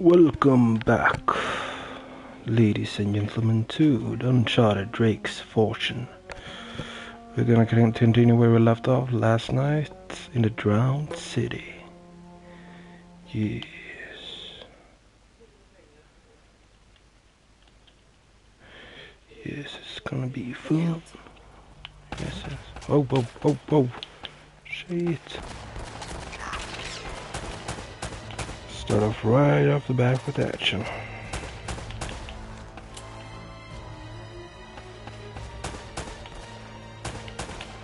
Welcome back, ladies and gentlemen, to the Uncharted Drake's Fortune. We're gonna continue where we left off last night in the Drowned City. Yes. Yes, it's gonna be fun. Yes, yes. Whoa, oh, whoa, whoa, whoa. Shit. Start off right off the back with action.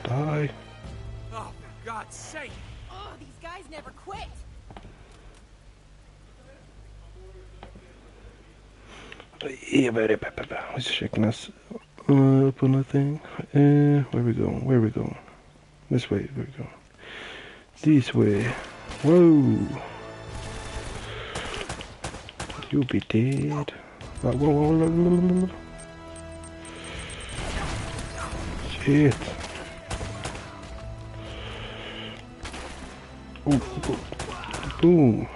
Die. Oh, for God's sake! Oh, these guys never quit. Yeah, baby, baby, baby. Let's checking us up on the thing. Uh, where we going? Where we going? This way. Where we going? This way. Whoa. You'll be dead. Shit. Oh, oh, boom.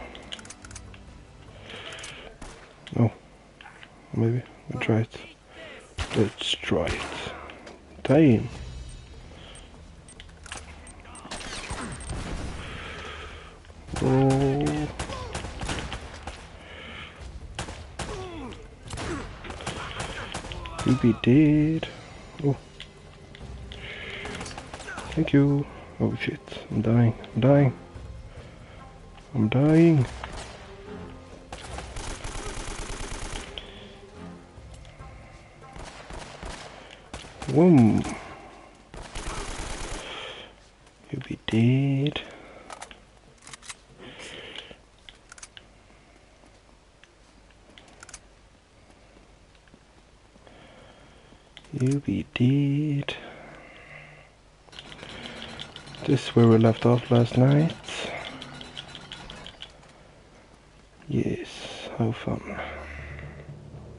Oh, maybe we'll try it. Let's try it. Damn. Oh. You be dead. Oh. Thank you. Oh shit. I'm dying. I'm dying. I'm dying. Whoom. You be dead. You did. This is where we left off last night. Yes, how fun.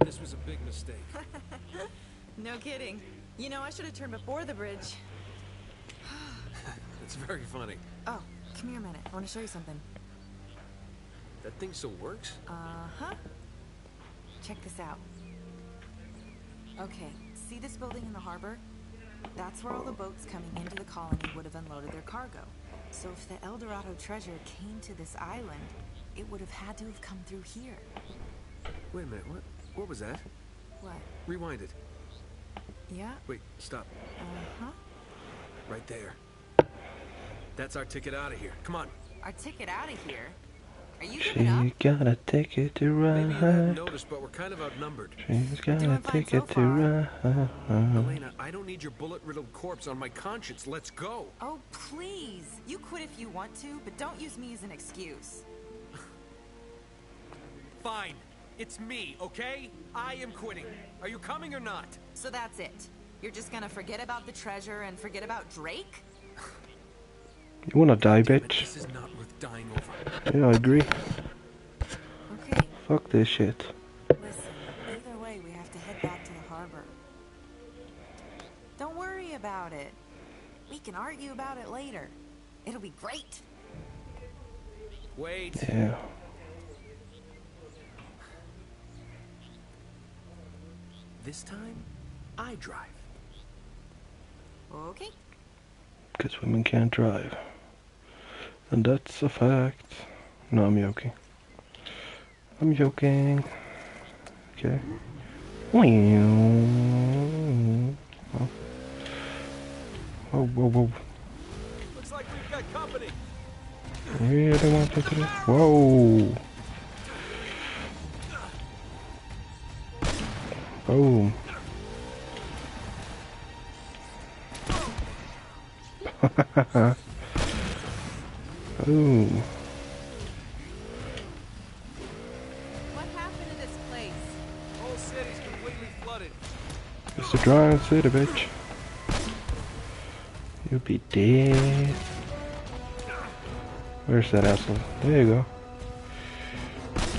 This was a big mistake. No kidding. You know, I should have turned before the bridge. It's very funny. Oh, come here a minute. I want to show you something. That thing still works? Uh-huh. Check this out. Okay, see this building in the harbor? That's where all the boats coming into the colony would have unloaded their cargo. So if the El Dorado treasure came to this island, it would have had to have come through here. Wait a minute, what? What was that? What? Rewind it. Yeah? Wait, stop. Uh-huh. Right there. That's our ticket out of here. Come on. Our ticket out of here? She got a ticket to Maybe you haven't ride. noticed, but we're kind of outnumbered. She's got a ticket so to ride. Elena, I don't need your bullet-riddled corpse on my conscience. Let's go. Oh, please. You quit if you want to, but don't use me as an excuse. Fine. It's me, okay? I am quitting. Are you coming or not? So that's it. You're just gonna forget about the treasure and forget about Drake? You wanna die, bitch? This is not worth dying over. Yeah, I agree. Okay, Fuck this shit. listen. Either way, we have to head back to the harbor. Don't worry about it. We can argue about it later. It'll be great. Wait. Yeah. This time, I drive. Okay. Because women can't drive. And that's a fact. No, I'm joking. I'm joking. Okay. Whoa, whoa, whoa. Looks like we've got company. They want to it. Whoa. Boom. Boom. What happened to this place? Whole city's completely flooded. It's the drawing city, bitch. You'll be dead. Where's that asshole? There you go.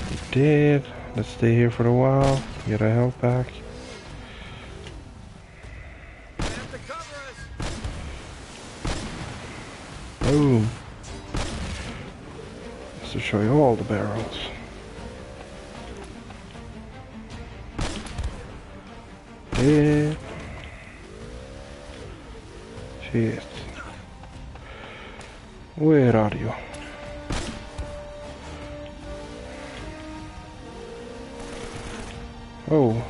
You're dead. Let's stay here for a while. Get our health back. show you all the barrels. Shit. Shit. Where are you? Oh.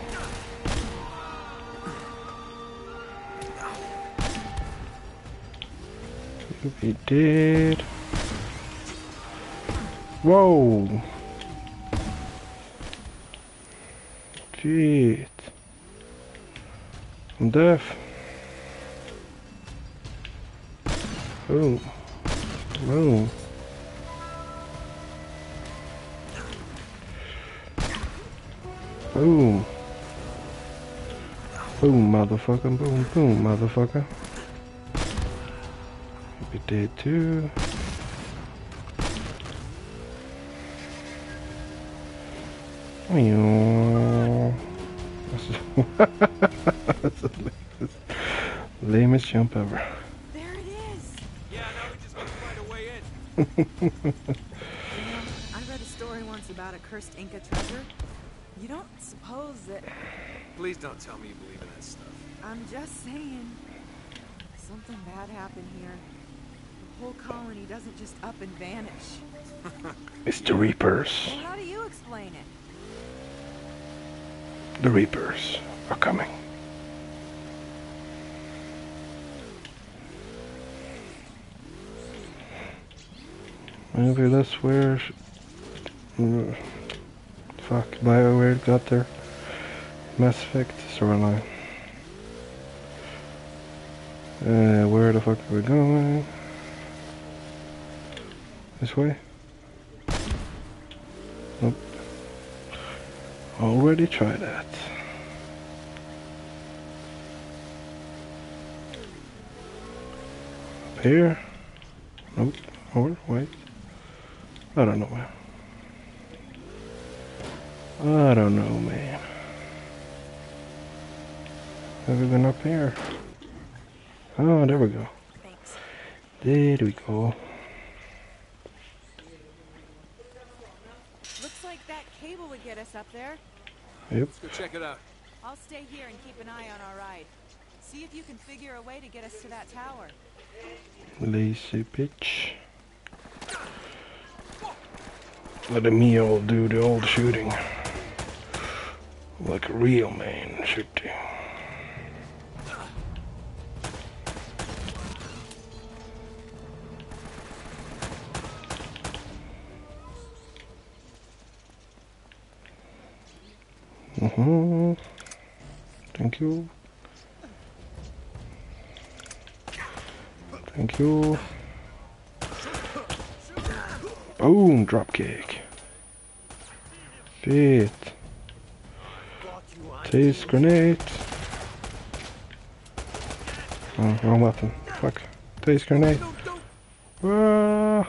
You be dead. Whoa. Shit. I'm deaf. Boom. Boom. Boom. Boom, motherfucker. Boom, boom, motherfucker. Be dead too. That's the lamest, lamest jump ever. There it is. Yeah, now we just gotta find a way in. You know, I read a story once about a cursed Inca treasure. You don't suppose that... Please don't tell me you believe in that stuff. I'm just saying. Something bad happened here. The whole colony doesn't just up and vanish. It's the Reapers. Well, how do you explain it? The Reapers are coming. Maybe that's where. Fuck, BioWare got their Mass Effect storyline. Uh, where the fuck are we going? This way? Already tried that. Up here? Nope. Or wait. I don't know, man. I don't know, man. Have we been up here? Oh, there we go. Thanks. There we go. Looks like that cable would get us up there. Yep. Let's go check it out. I'll stay here and keep an eye on our ride. See if you can figure a way to get us to that tower. Lazy bitch. Letting me all do the old shooting. Like a real man should do. Mm-hmm. Thank you. Thank you. Boom, dropkick. Shit. Taste grenade. Oh, wrong weapon. Fuck. Taste grenade. Ah.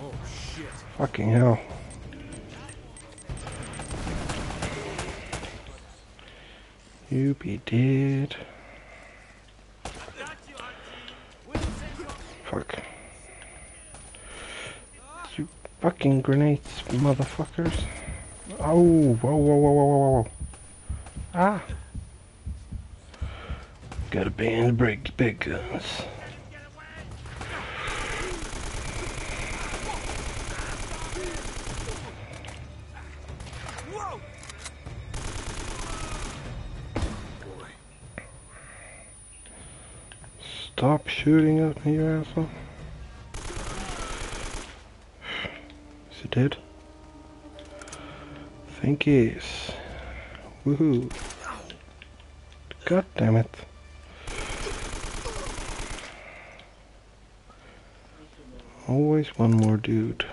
Oh shit. Fucking hell. You be dead. Fuck. You fucking grenades, motherfuckers. Oh, whoa, whoa, whoa, whoa, whoa, whoa. Ah. Gotta ban the big, big guns. Stop shooting at me, you asshole. Is it dead? Think is. Woohoo. God damn it. Always one more dude.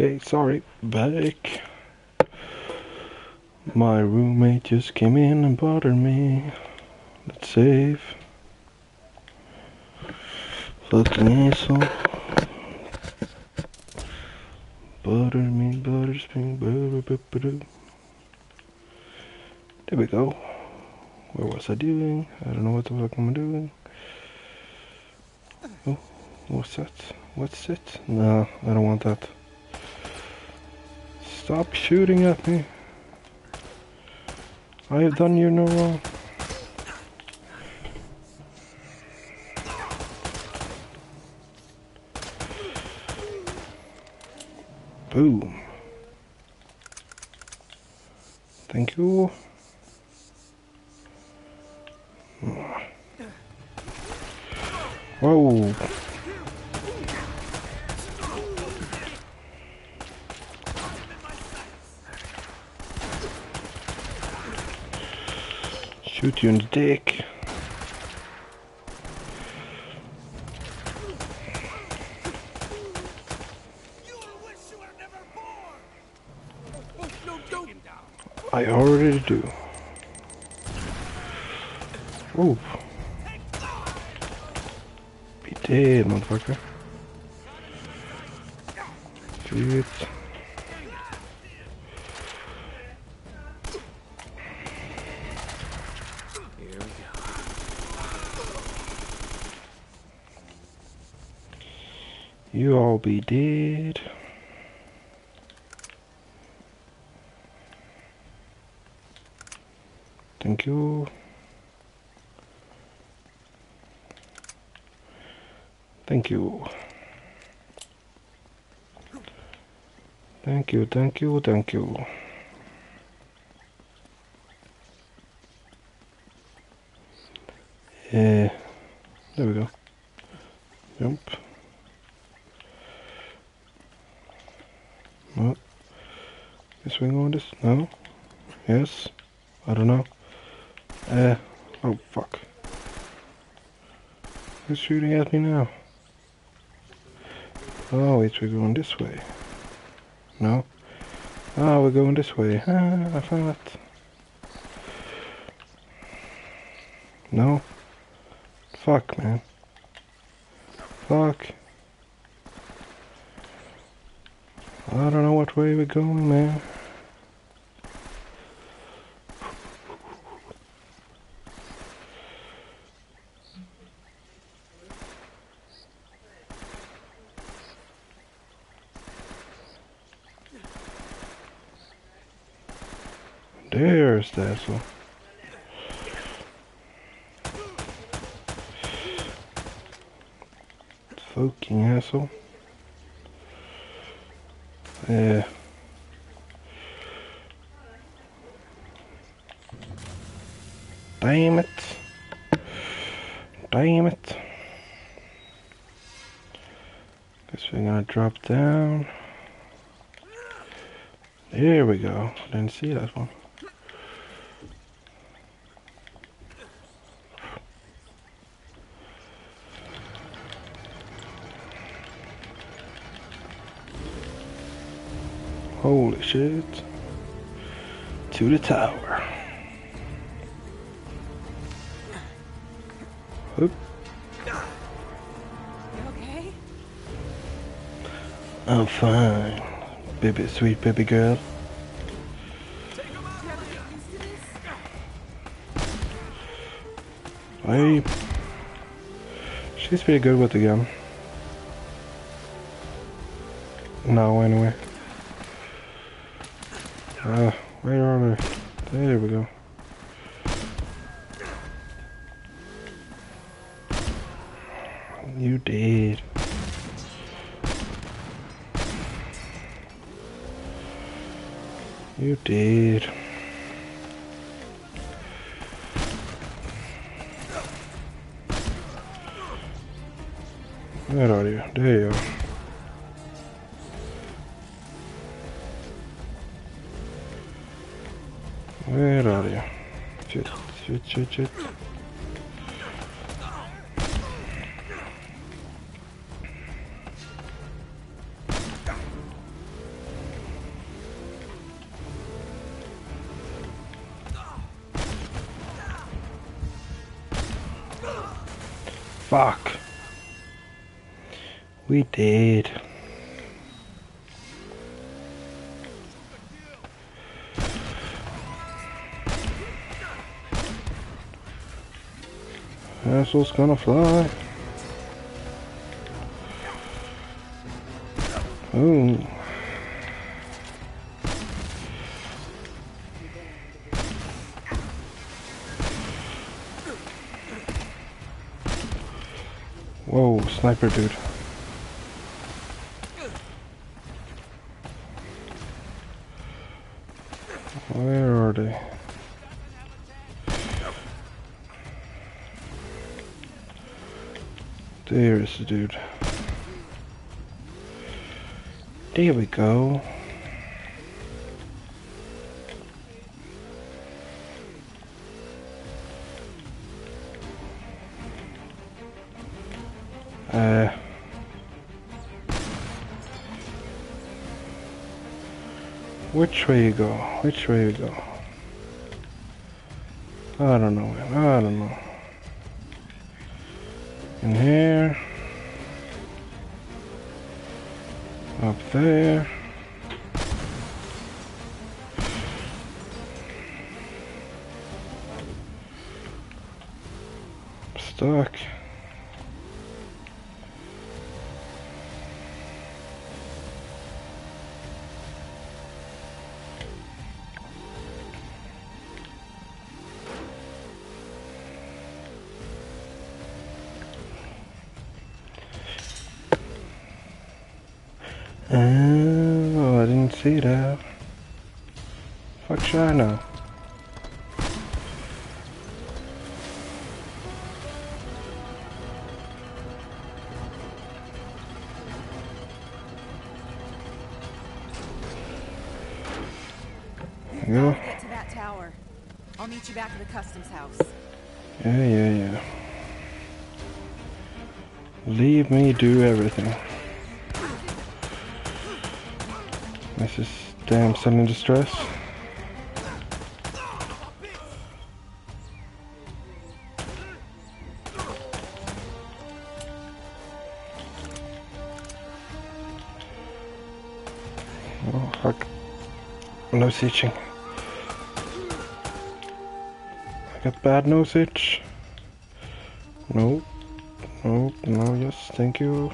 Okay, sorry, back. My roommate just came in and bothered me. Let's save. Fucking asshole. Butter me, butter spring, butter, butter. There we go. What was I doing? I don't know what the fuck I'm doing. Oh, what's that? What's it? No, I don't want that. Stop shooting at me. I have done you no wrong. Boom. Thank you. Whoa. Shoot you in the dick. I already do. Ooh. Be dead, motherfucker. Shit. You all be dead. Thank you. Thank you. Thank you, thank you, thank you. Uh, there we go. Jump. No. Guess we going this? No? Yes? I don't know. Uh, oh fuck. Who's shooting at now? Oh, wait, we're going this way. No? Oh, we're going this way. Ah, I it. No? Fuck, man. Fuck. I don't know what way we're going, man. There's the asshole. Fucking asshole. Yeah. Damn it. Damn it. Guess we're gonna drop down. There we go. Didn't see that one. Holy shit. To the tower. Oop. Okay? I'm fine. Baby, sweet baby girl. She's pretty good with the gun. Now, anyway. Uh, where are they? There we go. You did. You did. Where are you? There you are. Where are you? Shit, shit, shit, shit. Asshole's gonna fly. Ooh. Whoa, sniper dude. Dude. There we go. Uh, which way you go? Which way you go? I don't know. I don't know. In here. There. Should I know? Go. Get to that tower. I'll meet you back at the customs house. Yeah, yeah, yeah. Leave me do everything. This is damn in distress. Nose itching. I got bad nose itch. Nope. Nope. No, yes, thank you.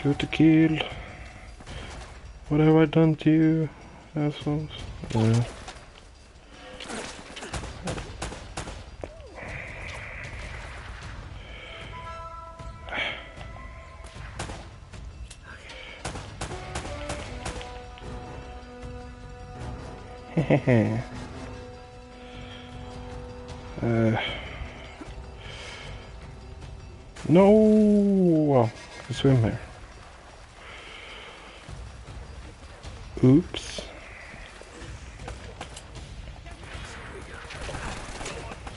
Shoot to kill. What have I done to you, assholes? Yeah. uh, no, I swim here. Oops.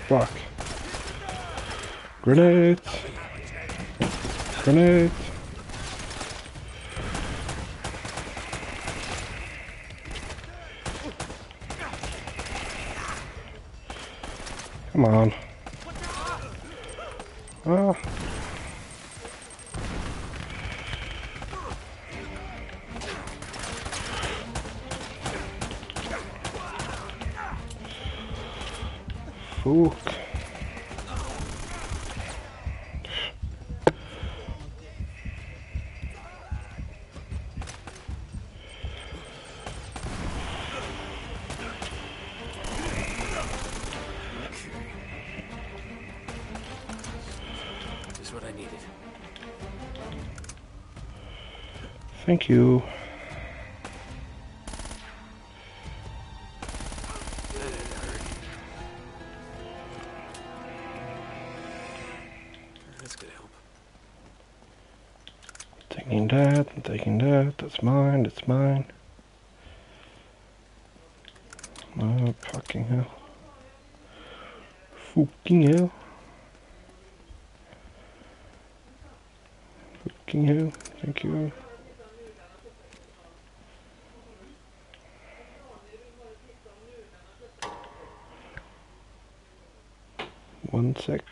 Fuck. Grenades. Grenades. Come on. Thank you. That's good help. Taking that, I'm taking that. That's mine, that's mine. Oh, fucking hell. Fucking hell. Fucking hell. Thank you. One sec.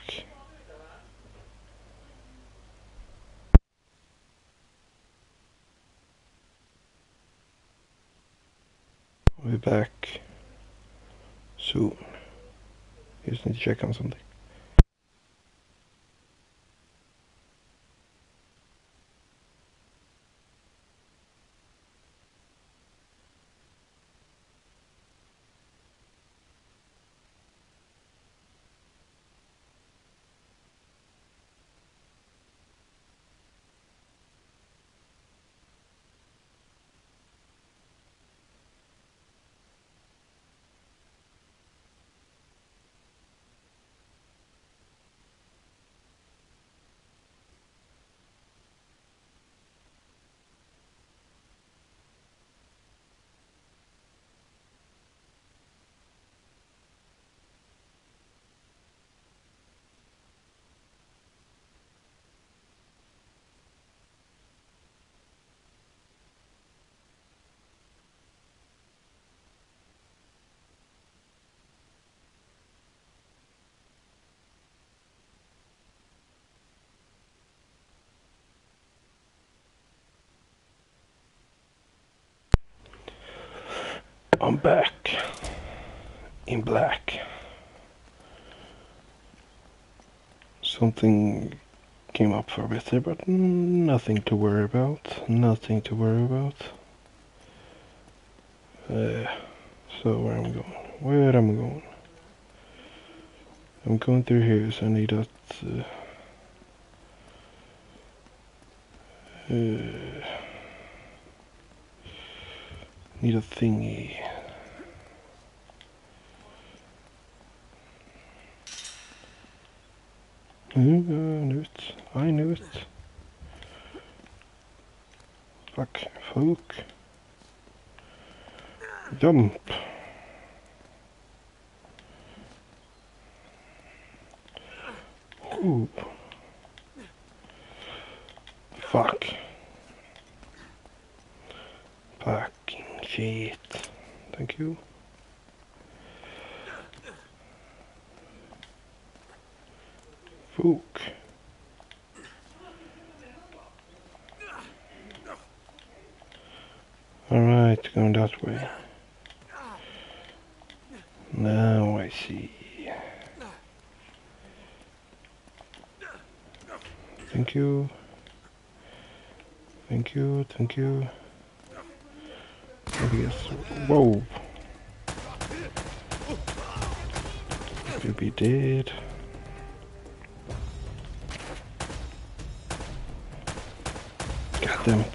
We'll be back soon. Just need to check on something. I'm back in black. Something came up for a bit there, but nothing to worry about. Nothing to worry about. Uh, so where am I going? Where am I going? I'm going through here, so I need that. Uh, uh, need a thingy. I knew it. I knew it. Fuck. Fuck. Jump. Ooh. Fuck. Fucking shit. Thank you. Fuck. Alright, going that way. Now I see. Thank you. Thank you, thank you. Guess. Whoa. You'll be dead. Damn it.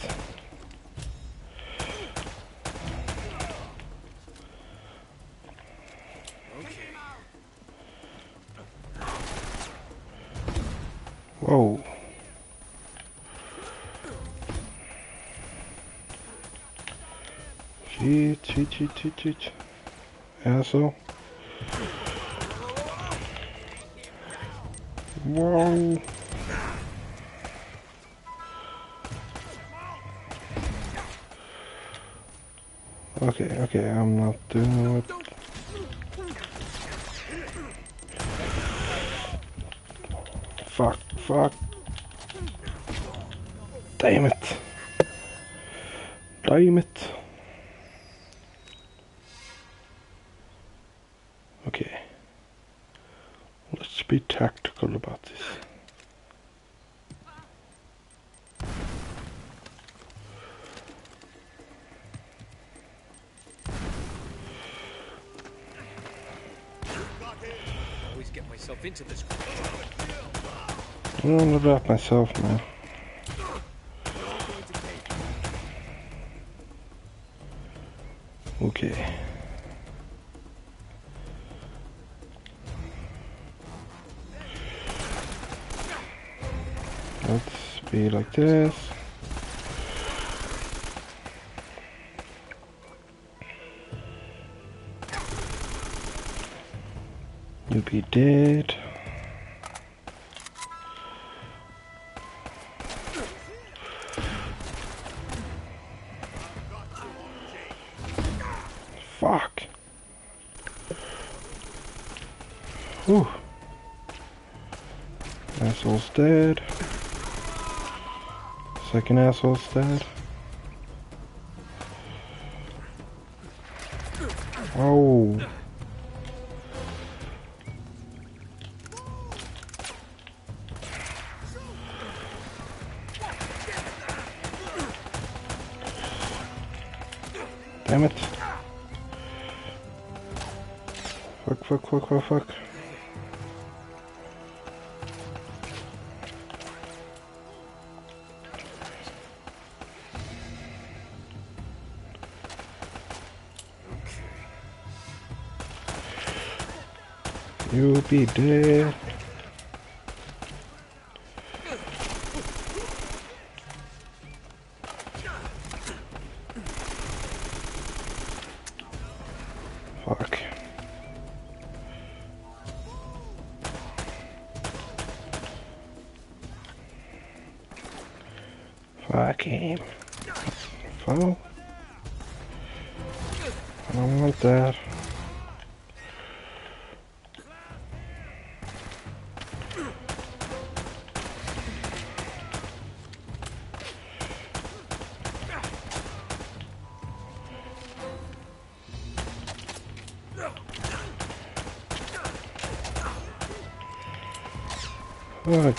Whoa. Shit, shit, shit, shit, shit. Asshole. Whoa. Okay, okay, I'm not doing it. Fuck, fuck. Damn it. Damn it. Okay. Let's be tactical about this. Always get myself into this. I don't know about myself, man. Okay. Let's be like this. Second asshole's dead. Oh. Damn it. Fuck, fuck, fuck, fuck, fuck. Dead.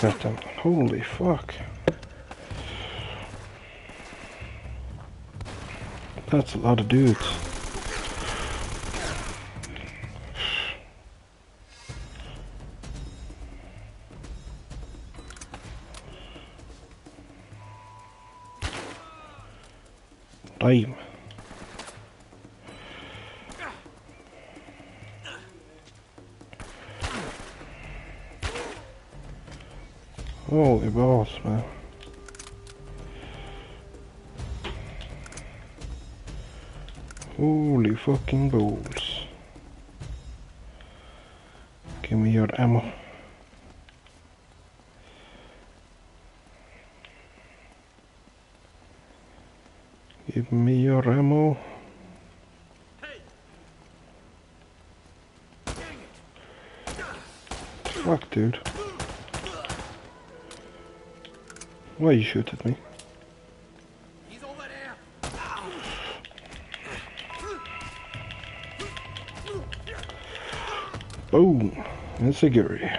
Got them. Holy fuck. That's a lot of dudes. Damn. Why you shoot at me? Boom. It's a goodie.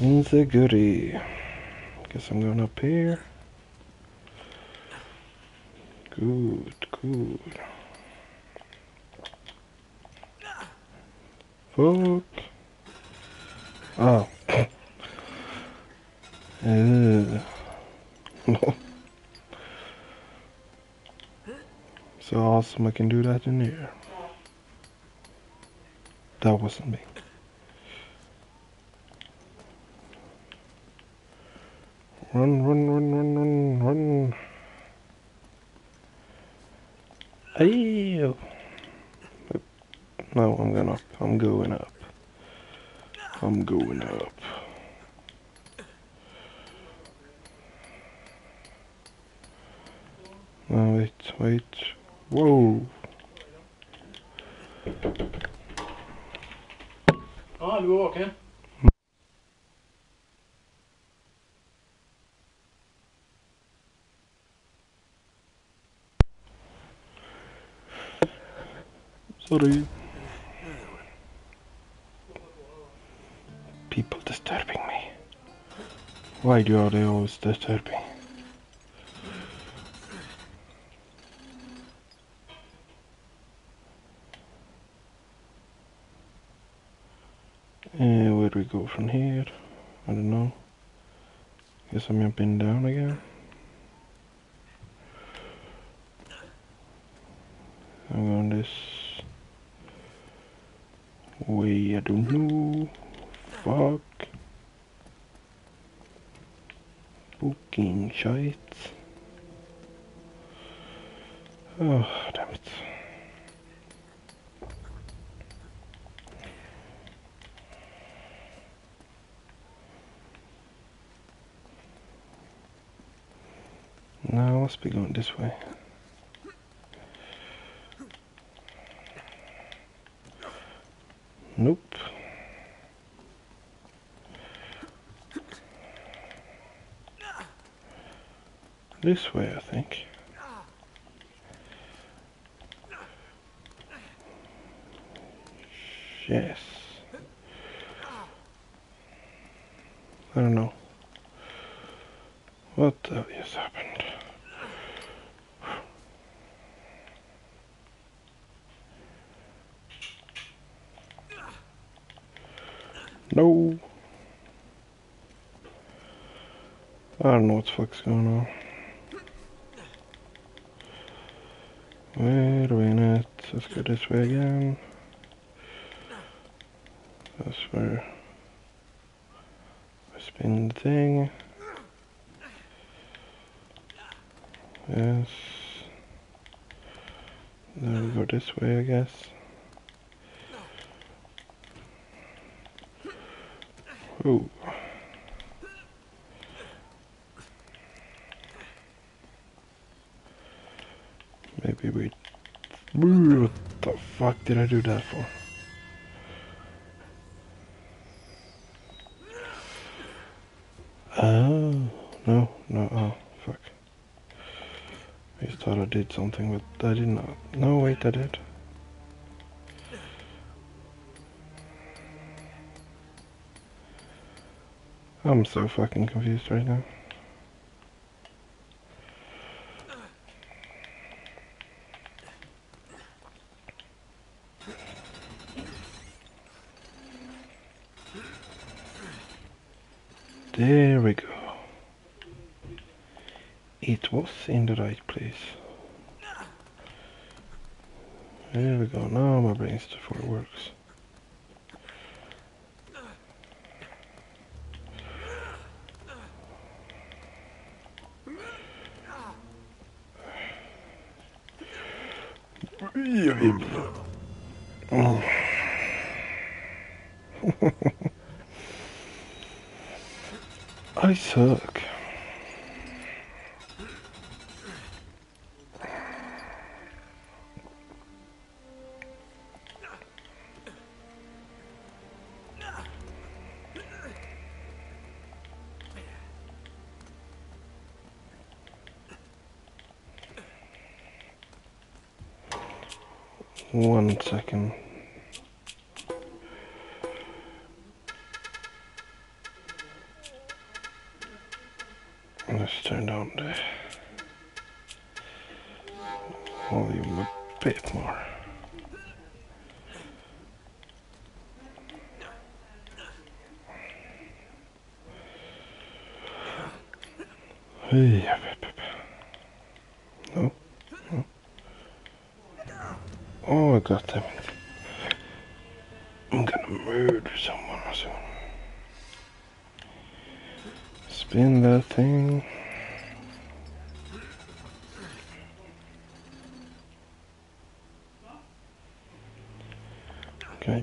It's a goodie. Guess I'm going up here. Good, good. Fuck. Oh. Ugh. No. So awesome I can do that in here. That wasn't me. Run, run, run, run, run, run. Ayo. No, I'm going up. I'm going up. I'm going up. No, wait, wait. Whoa. Ja, du är vaken? Sorry. People disturbing me. Why do they always disturb me? Uh, where do we go from here? I don't know. Guess I'm jumping down again. I'm going this way. I don't know. Fuck. Fucking shit. Oh, damn it. Be going this way. Nope. This way, I think. Yes. I don't know. What the hell just happened? No. I don't know what the fuck's going on. Wait a minute. Let's go this way again. That's where I spin the thing. Yes. Then we go this way, I guess. Ooh. Maybe we... Ooh, What the fuck did I do that for? Oh, no, no, oh, fuck. I just thought I did something, but I did not. No, wait, I did. I'm so fucking confused right now. There we go. It was in the right place. There we go. Now my brain stuff works.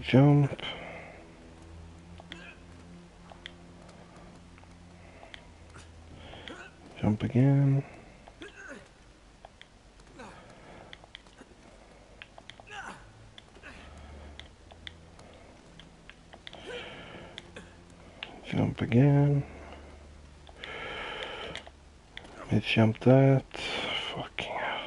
Jump? Jump again. Jump again. Let's jump that. Fucking hell.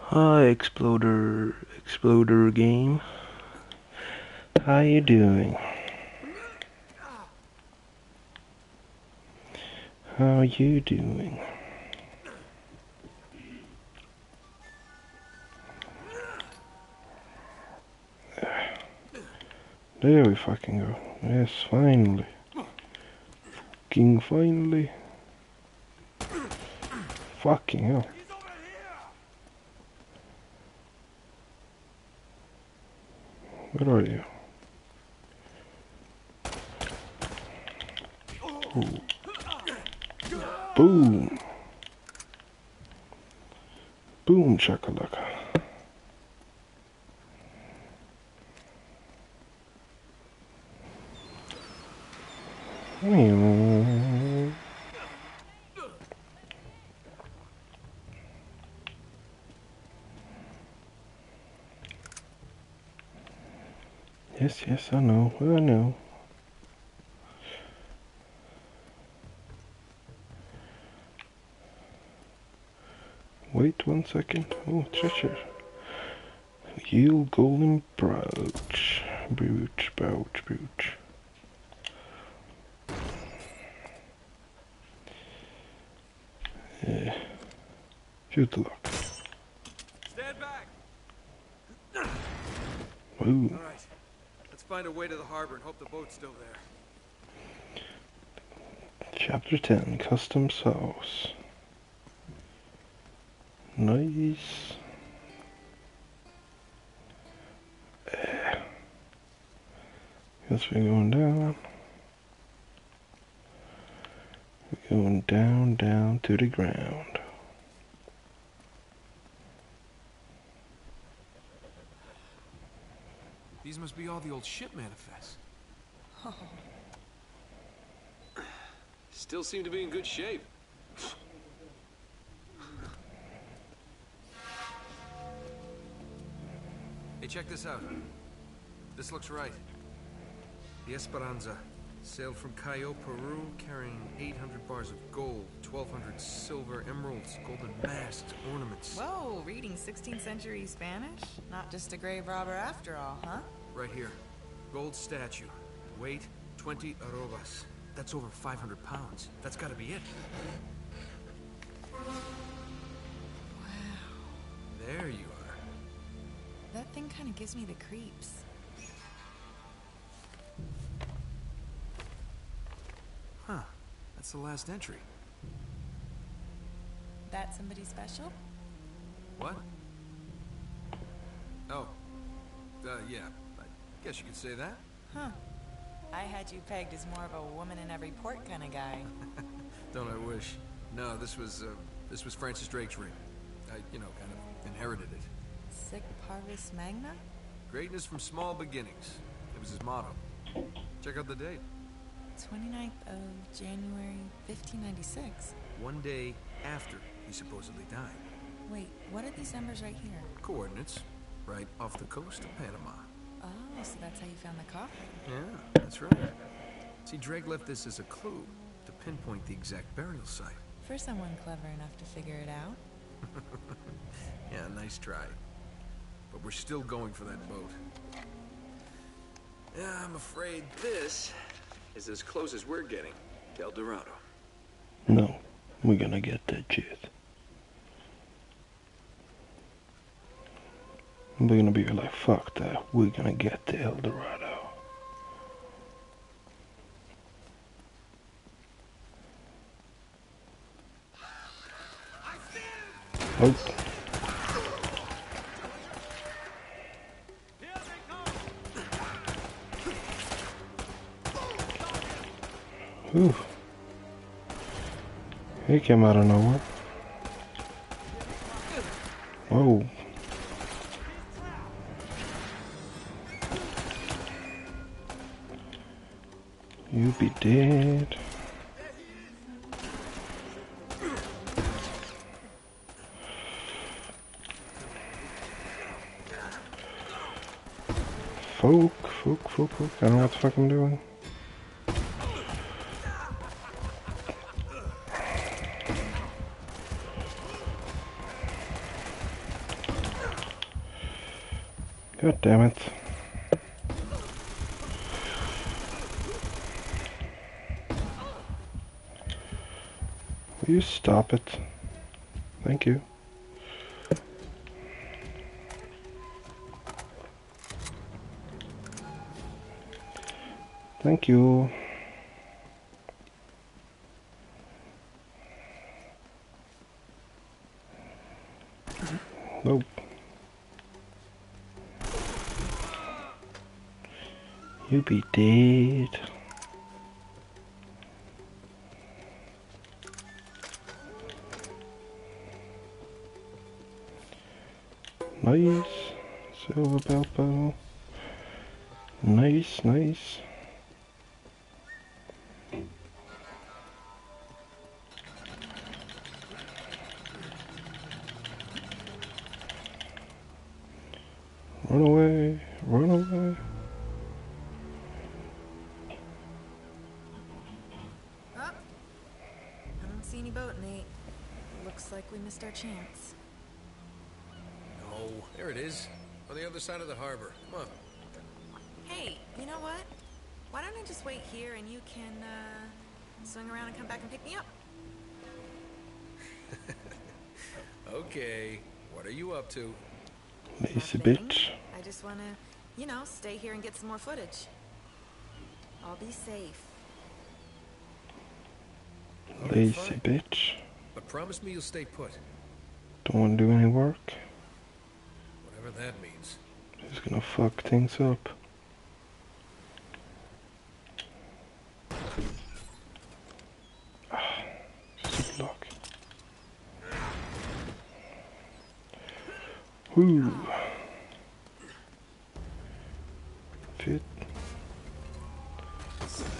Hi, Exploder, Exploder game. How you doing? How are you doing? There we fucking go. Yes, finally. Fucking finally. Fucking hell. Where are you? Boom. Boom chakalaka. Yes, yes, I know, I know. Wait one second. Oh, treasure. Yield golden brooch. Brooch, brooch, brooch. Yeah. Shoot the lock. Stand back! Ooh. All right. Let's find a way to the harbor and hope the boat's still there. Chapter 10 Customs House. Nice. Eh. Guess we're going down. We're going down, down to the ground. These must be all the old ship manifests. Still seem to be in good shape. Check this out. This looks right. The Esperanza sailed from Callao, Peru, carrying 800 bars of gold, 1,200 silver emeralds, golden masks, ornaments. Whoa, reading 16th century Spanish? Not just a grave robber after all, huh? Right here. Gold statue. Weight 20 arrobas. That's over 500 pounds. That's gotta be it. Wow. There you are. That thing kind of gives me the creeps. Huh. That's the last entry. That somebody special? What? Oh. Uh, yeah. I guess you could say that. Huh. I had you pegged as more of a woman in every port kind of guy. Don't I wish? No, this was, uh, this was Francis Drake's ring. I, you know, kind of inherited it. Sic parvis magna? Greatness from small beginnings. It was his motto. Check out the date. 29th of January, 1596. One day after he supposedly died. Wait, what are these numbers right here? Coordinates. Right off the coast of Panama. Oh, so that's how you found the coffin. Yeah, that's right. See, Drake left this as a clue to pinpoint the exact burial site. For someone clever enough to figure it out. Yeah, nice try. But we're still going for that boat. Yeah, I'm afraid this is as close as we're getting to El Dorado. No, we're gonna get that shit. We're gonna be like, fuck that. We're gonna get to El Dorado. Oh. Came out of nowhere. Run away, run away. Up. I don't see any boat, Nate. Looks like we missed our chance. Oh, there it is. On the other side of the harbor. Come on. Hey, you know what? Why don't I just wait here and you can, uh, swing around and come back and pick me up? Okay. What are you up to? Lazy Nothing. bitch. I just wanna, you know, stay here and get some more footage. I'll be safe. Lazy bitch. But promise me you'll stay put. Don't want to do any work. Whatever that means. He's gonna fuck things up. Ah, Stupid lock. Whoo. Fit.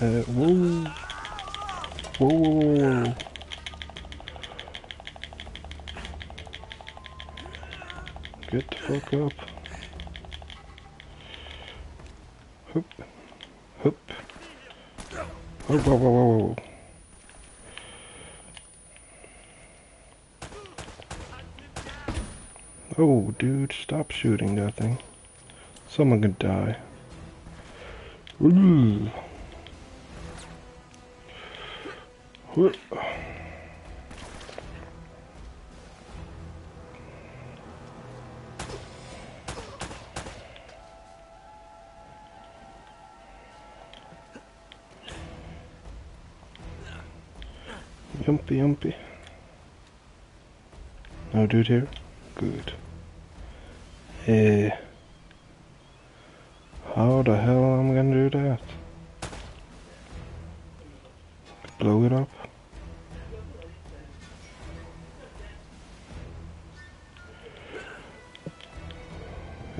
Uh, whoa. Whoa, whoa, whoa. Get the fuck up. Hup. Hup. Whoa, whoa, whoa, whoa, whoa. Oh, dude, stop shooting that thing. Someone could die. Ooh. Yumpy, yumpy. No dude here? Good. Eh. How the hell am I gonna do that? Blow it up?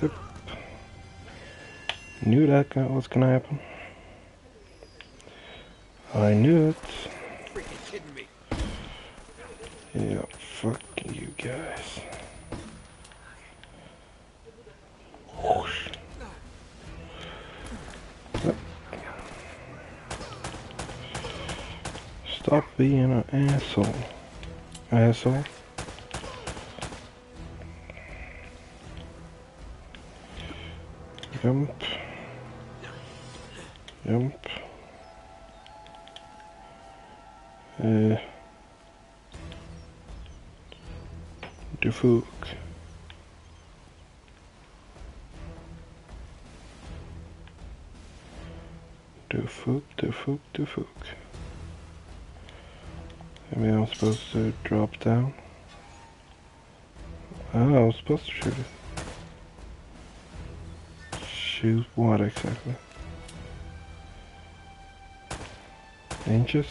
Yep. Knew that was gonna happen. I knew it. Freaking kidding me. Yeah, fuck you guys. Whoosh. Yep. Stop being an asshole. Asshole. Jump. Jump. Uh. De Fook. De Fook, De Fook, De Fook. I'm supposed to drop down. Oh, I was supposed to shoot it. Shoot what exactly? Inches?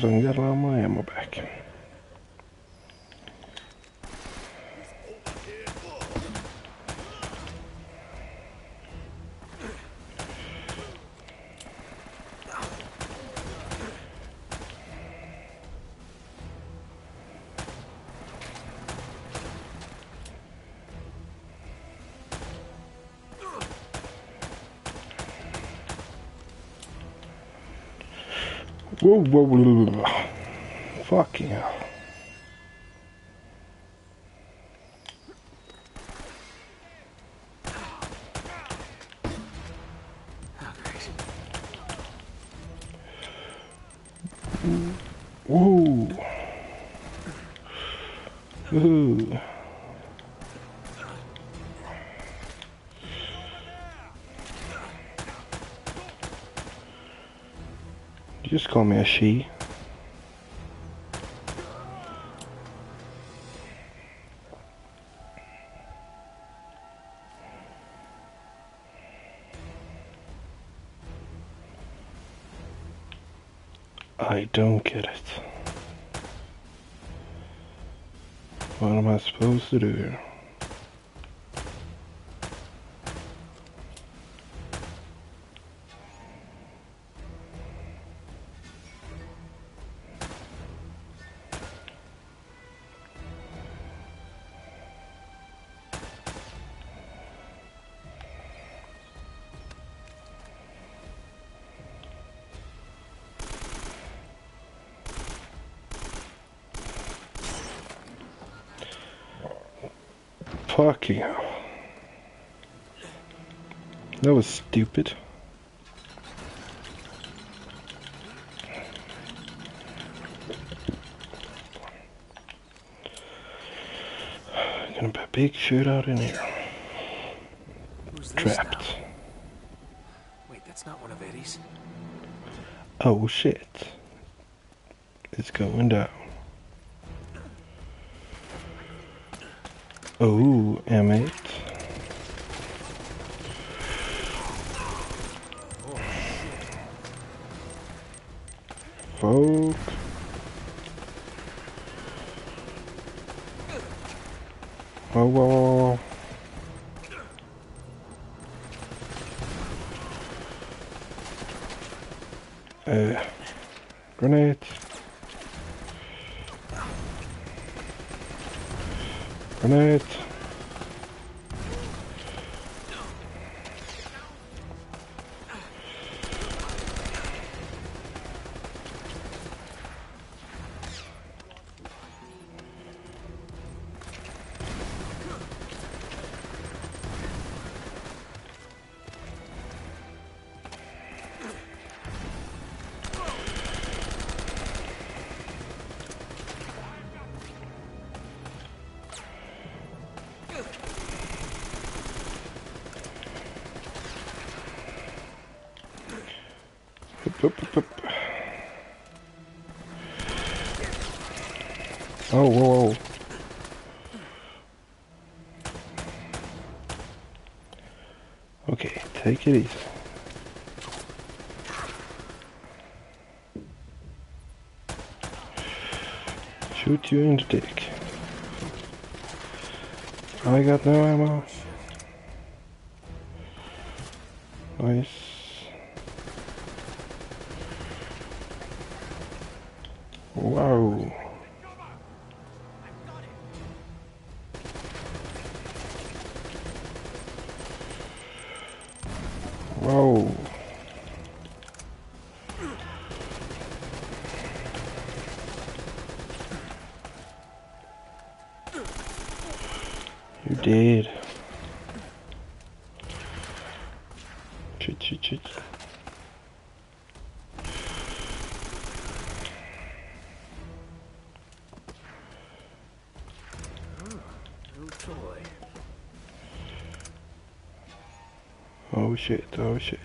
Just Whoa, whoa, whoa, whoa. Fucking hell. Just call me a Fucking hell. That was stupid. Gonna be a big shootout in here. Who's this Trapped. now? Wait, that's not one of Eddy's. Oh shit. It's going down. Oh, M8. Easy. Shoot you in the dick. I got no ammo. Nice. You did. Chit, chit, chit. Oh shit, oh shit.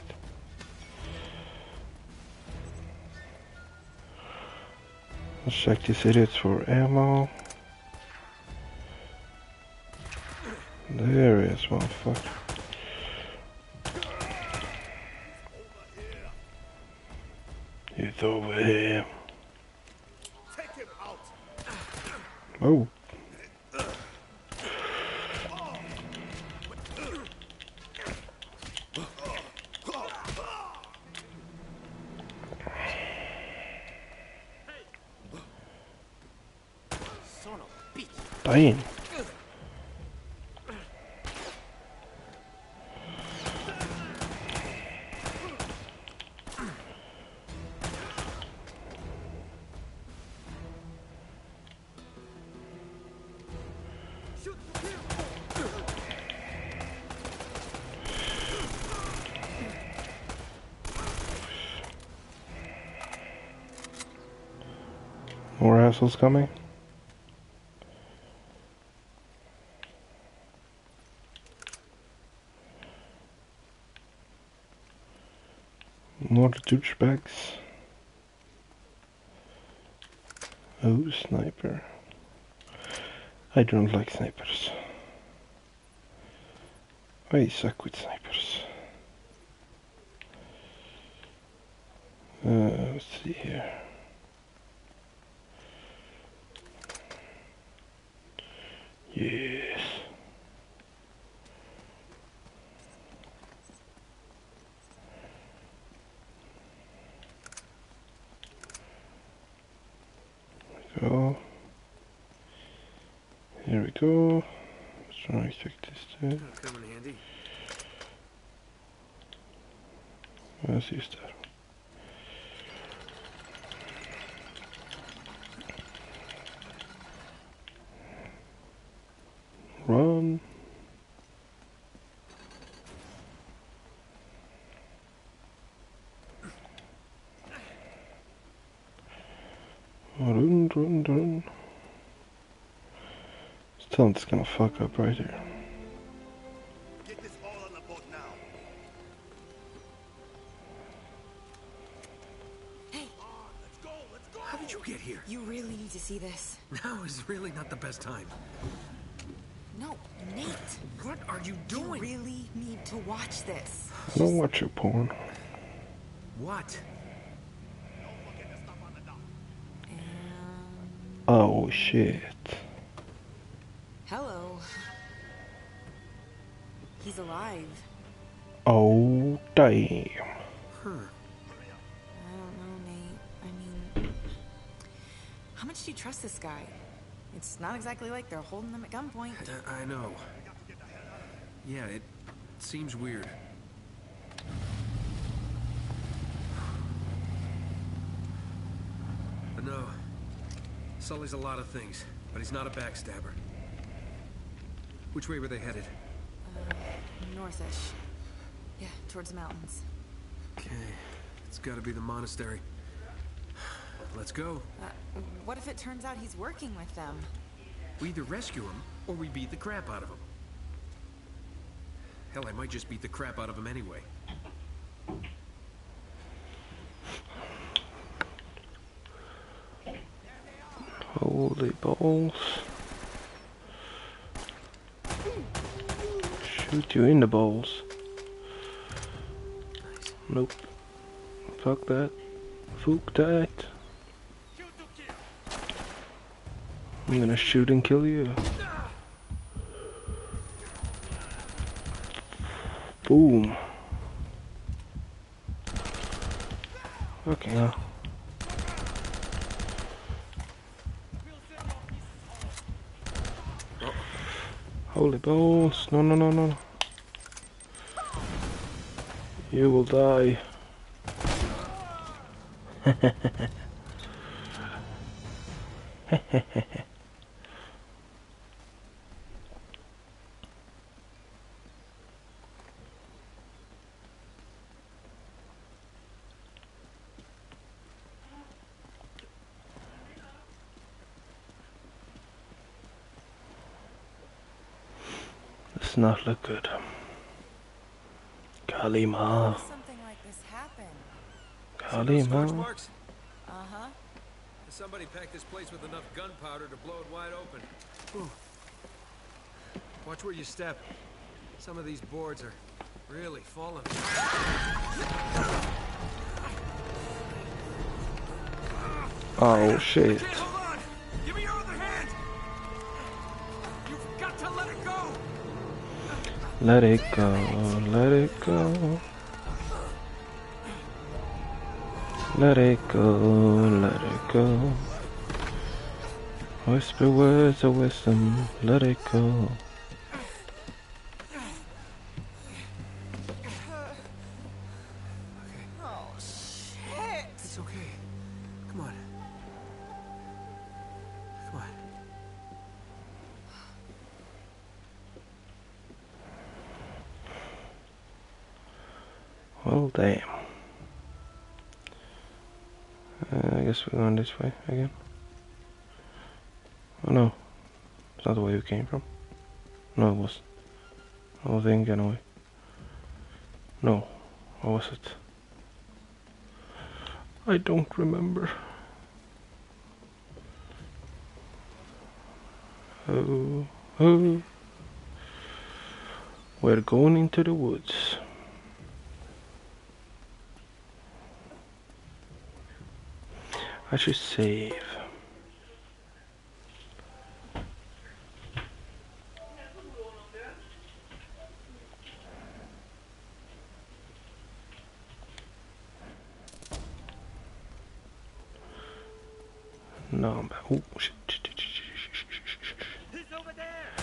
Let's check these idiots for ammo. Is More assholes coming? More douchebags. Oh, sniper. I don't like snipers. I suck with snipers. Uh, let's see here. Yes. go. Here we go. Let's try and fix this too. That'll come in handy. Let's use that. Run. Run, run, run. Still, it's gonna fuck up right here. Get this all on the boat now. Hey, Let's go, let's go. How did you get here? you really need to see this. Now is really not the best time. No, Nate. What are you doing? You doing? really need to watch this. I don't watch your porn. What? Don't forget to stop on the dock. And Oh shit. hello. He's alive. Oh damn. Huh. I don't know, Nate. I mean, how much do you trust this guy? It's not exactly like they're holding them at gunpoint. I, I know. Yeah, it seems weird. But no. Sully's a lot of things, but he's not a backstabber. Which way were they headed? Northish. Yeah, towards the mountains. Okay, it's gotta be the monastery. Let's go. Uh, what if it turns out he's working with them? We either rescue him, or we beat the crap out of him. Hell, I might just beat the crap out of him anyway. Holy balls. Shoot you in the balls. Nope. Fuck that. Fuck that. I'm gonna shoot and kill you. Boom. Okay, Holy balls. No, no, no, no. You will die. Does not look good. Kalima. Something like this happen. See those scorch Kalima. Uh-huh. Somebody packed this place with enough gunpowder to blow it wide open. Whew. Watch where you step. Some of these boards are really falling. Oh shit. Let it go, let it go. Let it go, let it go. Whisper words of wisdom, let it go. We're going into the woods. I should save. No, but oh shit. shit, shit, shit, shit, shit, shit, shit, shit. He's over there!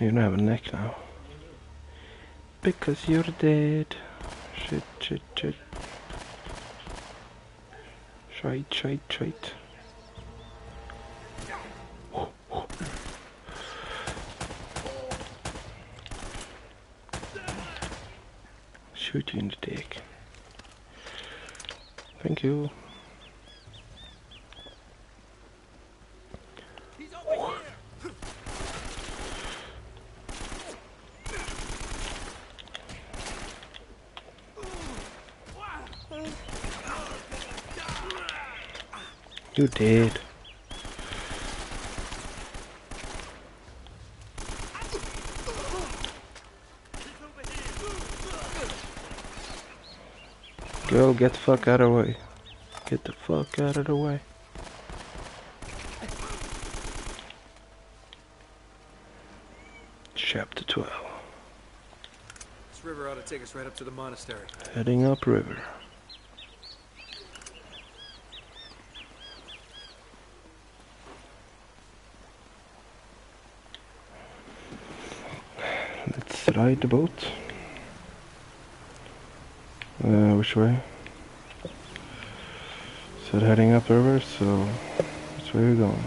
You don't have a neck now. Because you're dead. Shit, shit, shit. Shite, shite, shite. Shoot you in the dick. Thank you. He's over here! You did. Girl, get the fuck out of the way. Get the fuck out of the way. Chapter 12. This river ought to take us right up to the monastery. Heading upriver. Let's ride the boat. Uh, which way? Said heading upriver, so which way are we going?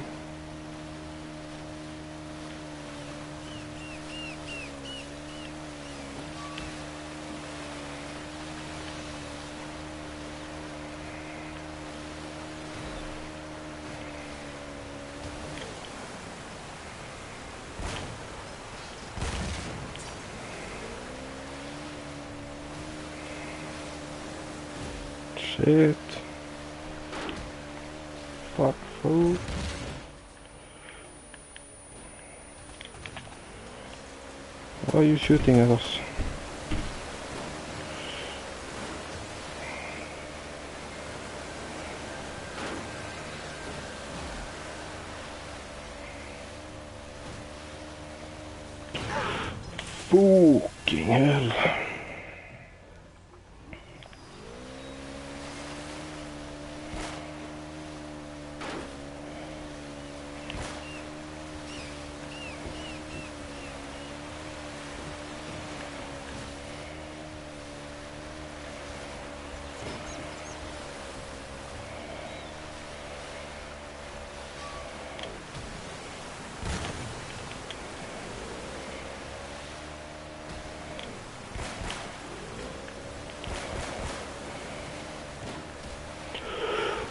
Shit. Fuck food. Why are you shooting at us? Fucking hell.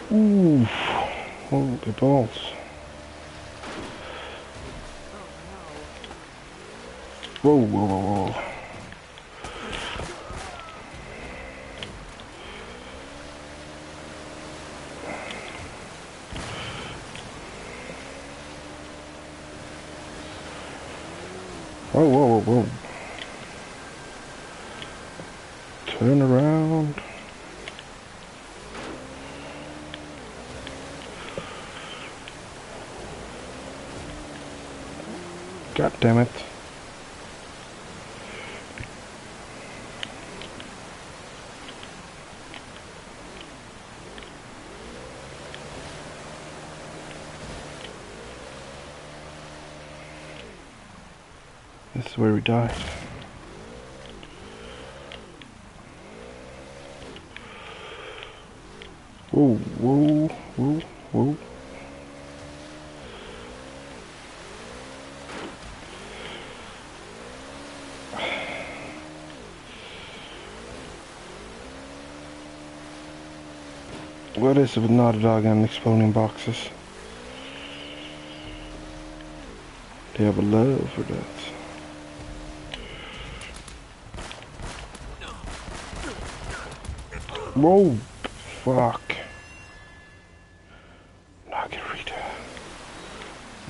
Ooh, Whoa, whoa, whoa, whoa. Whoa, whoa, whoa, whoa. Turn around. God damn it. This is where we died. Whoa, whoa, whoa, whoa. What is it with Naughty Dog and exploding boxes? They have a love for that. Whoa! Fuck.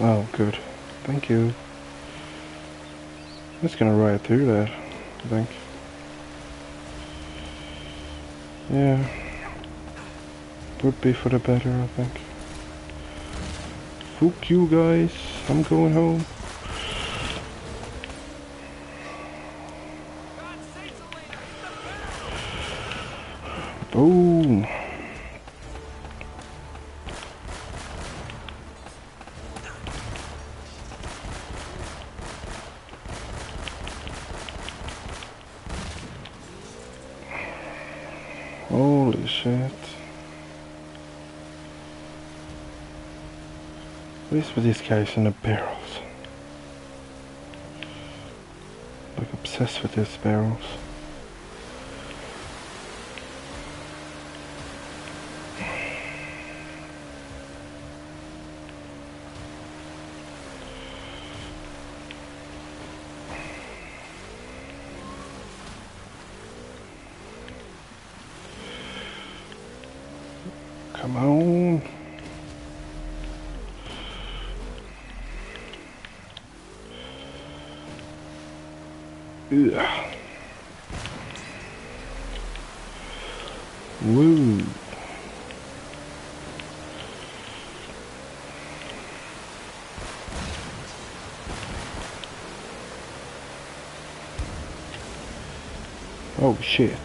Oh, good. Thank you. Just gonna ride through that, I think. Yeah. Would be for the better, I think. Fuck you guys. I'm going home. With these guys in the barrels? Like obsessed with these barrels. Come on. Ugh. Woo. Oh shit.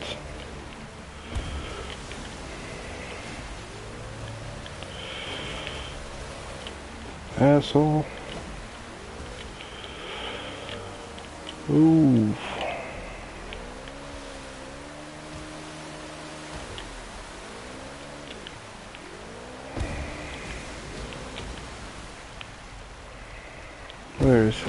Asshole. Ooh. Where is it?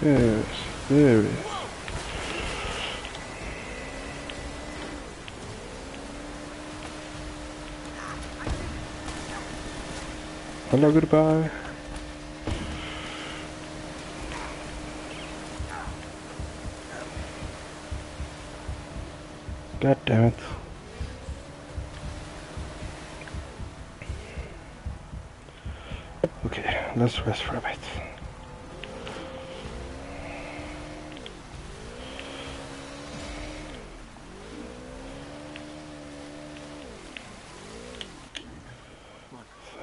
There it is. There it is. Hello, goodbye. God damn it. Okay, let's rest for a bit.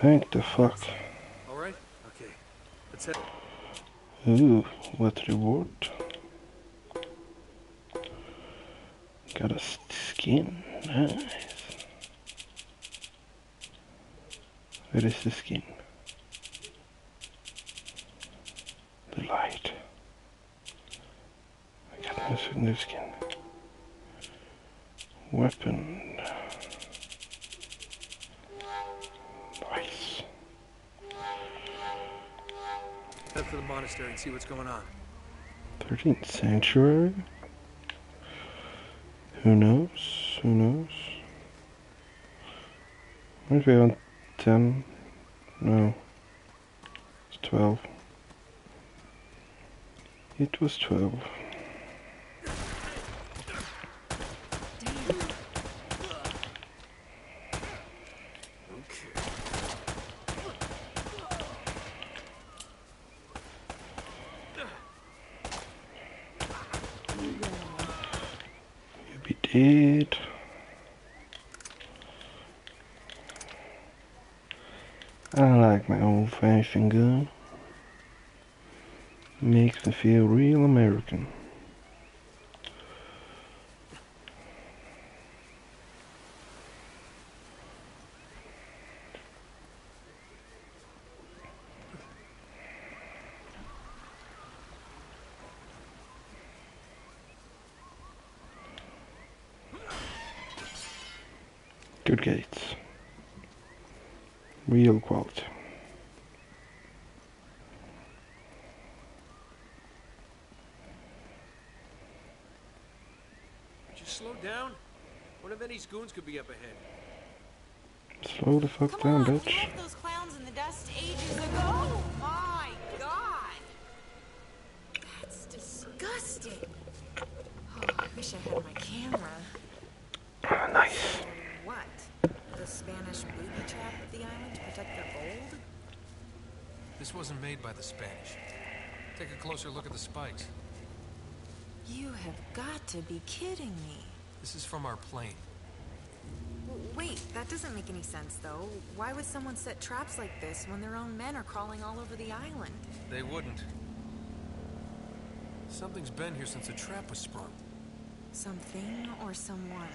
Thank the fuck. Ooh, what reward? Got a skin. Nice. Where is the skin? The light. I got no skin. Weapon. Monastery and see what's going on. 13th Sanctuary? Who knows? Who knows? Might be on 10. No. It's 12. It was 12. Okay. You be dead. I like my old fashioned gun. Makes me feel real American. Good gates. Real quality. Just slow down. One of Eddy's goons could be up ahead. Slow the fuck Come down, on, bitch. those clowns in the dust ages ago. Oh my god. That's disgusting. Oh, I wish I had my camera. Ah, nice. What? The Spanish booby trap the island to protect their gold? This wasn't made by the Spanish. Take a closer look at the spikes. You have got to be kidding me. This is from our plane. Wait, that doesn't make any sense, though. Why would someone set traps like this when their own men are crawling all over the island? They wouldn't. Something's been here since the trap was sprung. Something or someone?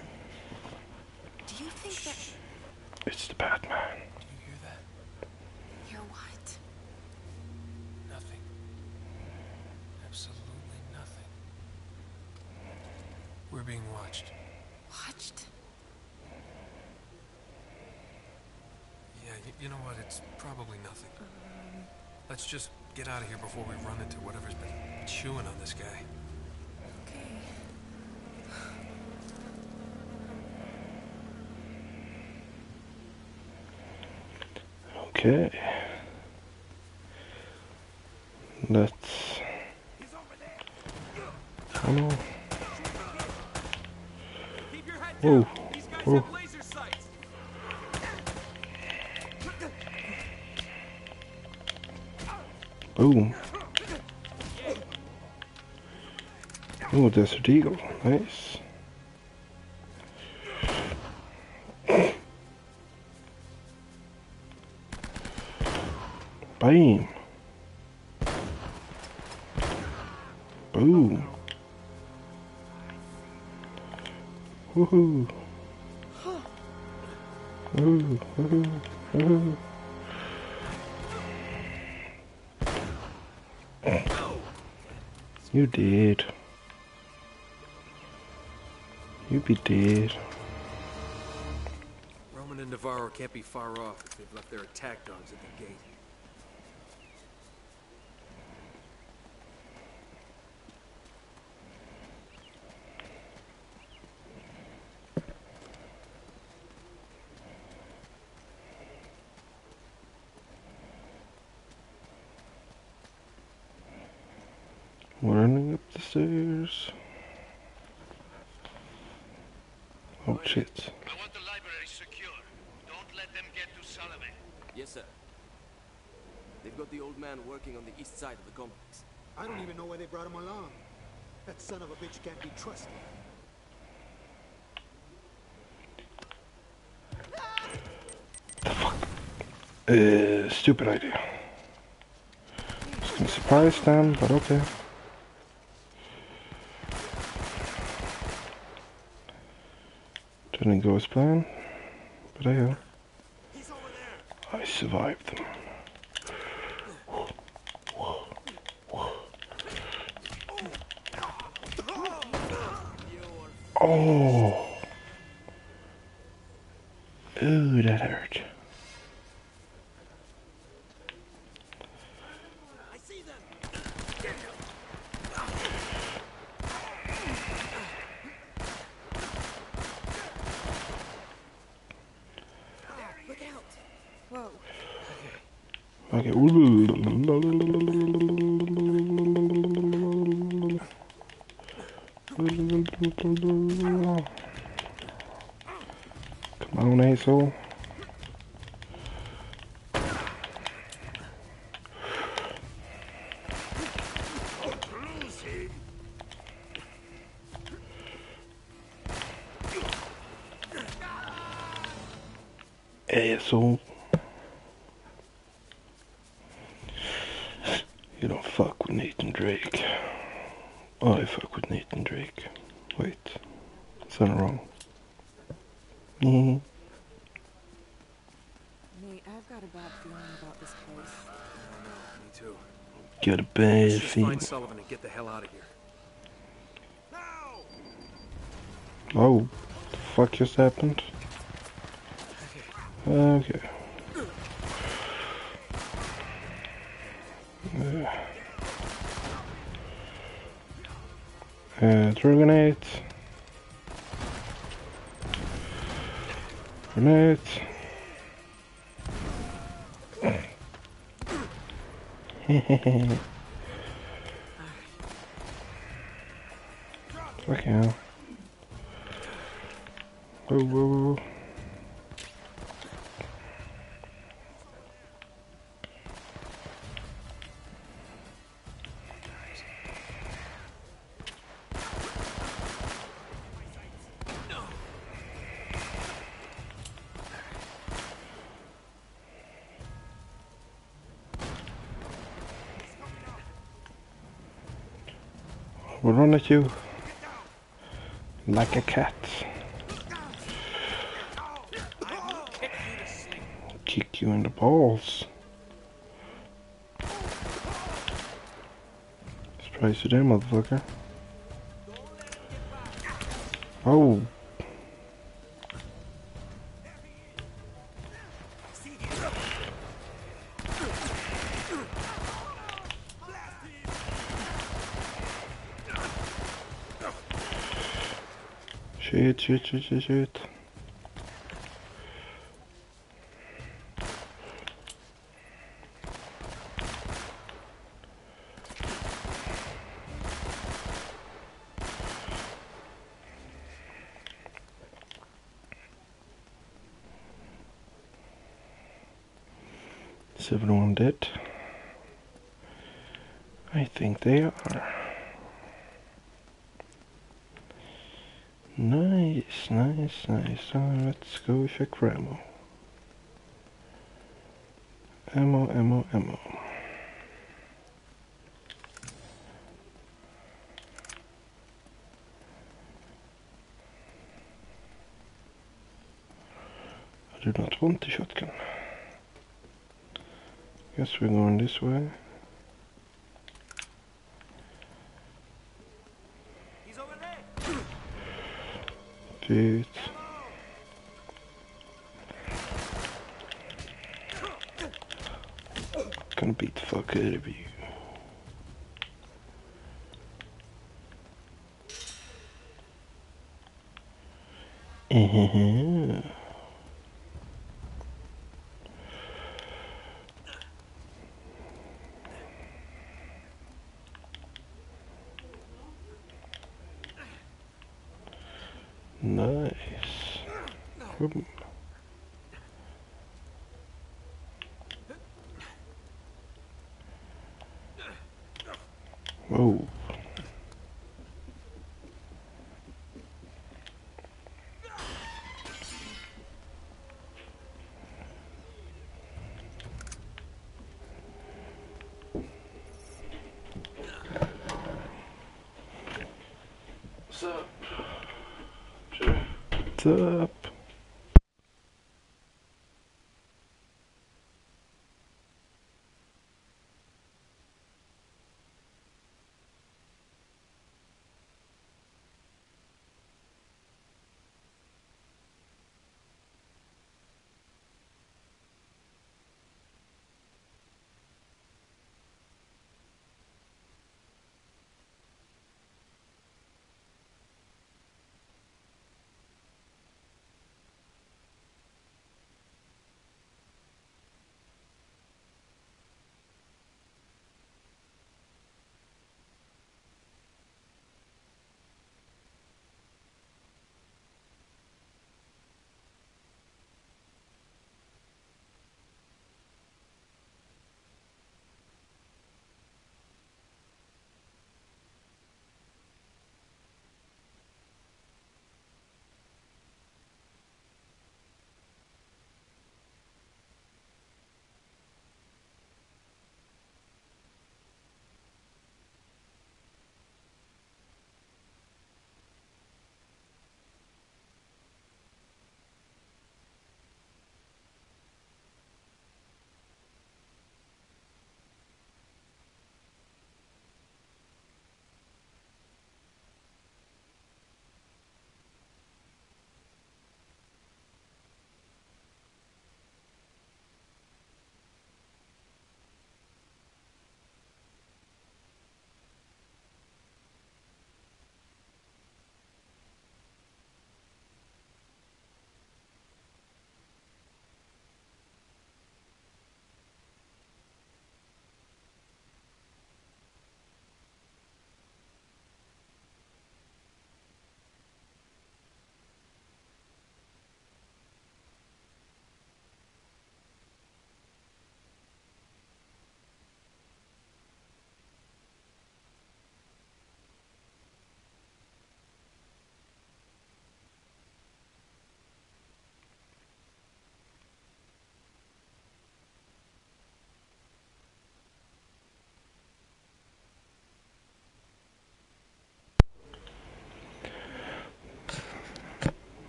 Do you think that... It's the Batman. Do you hear that? Hear what? Nothing. Absolutely nothing. We're being watched. Watched? Yeah, y- you know what? It's probably nothing. Um. Let's just get out of here before we run into whatever's been chewing on this guy. Okay. Okay. Let's. Oh no. Keep your head Whoa. Whoa. have laser sights. Boom. Oh, Desert Eagle. Nice. Bam. Woohoo. Woohoo. Woohoo. Woohoo. You did. You be dead. Roman and Navarro can't be far off if they've left their attack dogs at the gate. We're running up the stairs. Oh shit. I want the library secure. Don't let them get to Sullivan. Yes, sir. They've got the old man working on the east side of the complex. I don't even know why they brought him along. That son of a bitch can't be trusted. Uh, stupid idea. It's gonna surprise them, but okay. Didn't go as planned, but I uh, I survived them. Oh. Ooh, that hurt. Look out! Whoa. Okay. Come on. Asshole. Sullivan and get the hell out of here. Oh, the fuck just happened? Okay. Uh, uh, throw grenade. Grenade. Fuck yeah. whoa, whoa. We'll run at you like a cat. Kick you in the balls. Surprise you there, motherfucker. Shit, shit, shit, shit. Is dead? I think they are. Nice, nice, nice. Uh, let's go check for ammo. Ammo, ammo, ammo. I do not want the shotgun. Guess we're going this way. He's over there. Shit. Gonna beat the fuck out of you. Uh-huh. Nice. Whoop. Whoa. What's up? What's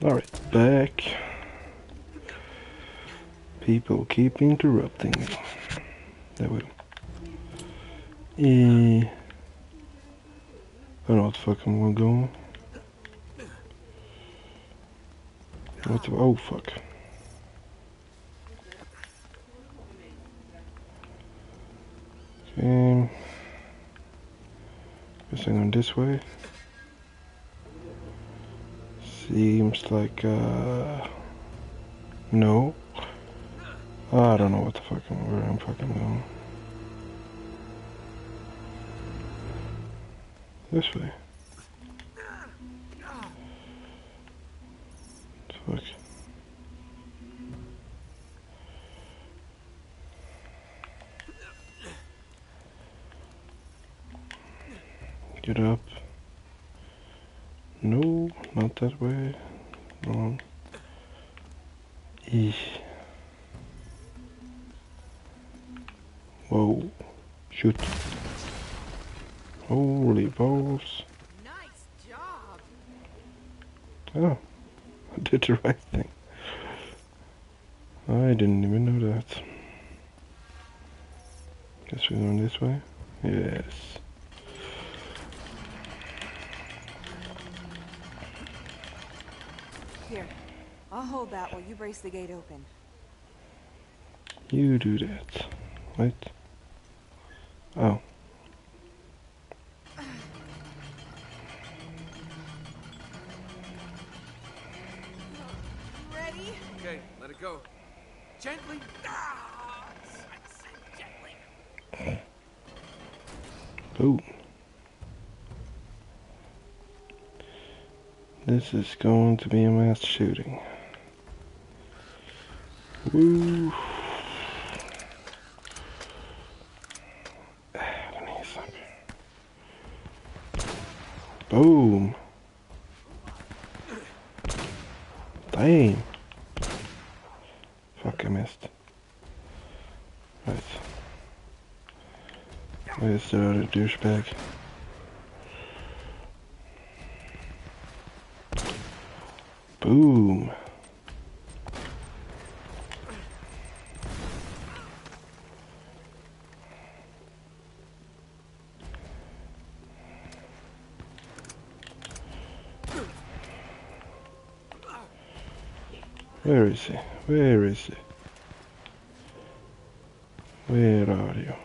Alright, back. People keep interrupting me. We go. Eh, I don't know what the fuck I'm going. What the, oh fuck. Okay. Guess I'm going this way. Seems like, uh... No. I don't know what the fuck I'm, where I'm fucking going. This way. Did the right thing. I didn't even know that. Guess we're going this way? Yes. Here, I'll hold that while you brace the gate open. You do that. Wait. Oh. This is going to be a mass shooting. Woo. Boom. Damn. Fuck, I missed. Right. Where's the other douchebag? Boom. Where is he? Where is he? Where are you?